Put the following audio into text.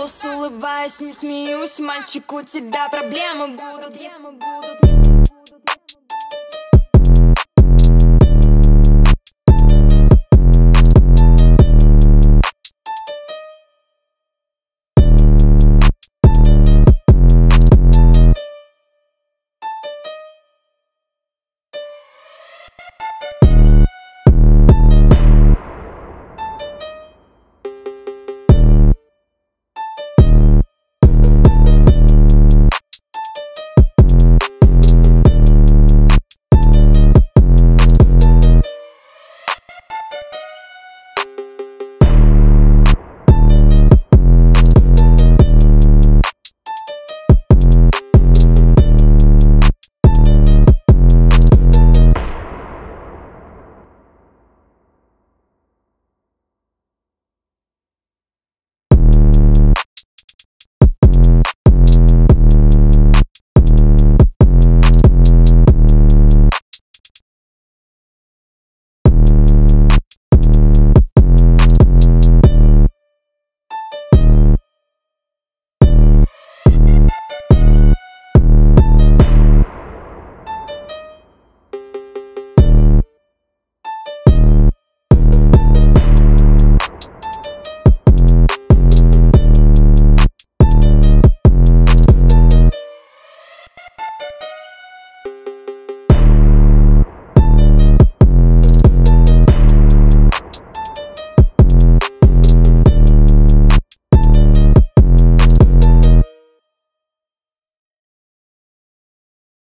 голос улыбаюсь, не смеюсь Мальчик, у тебя проблемы будут, будут.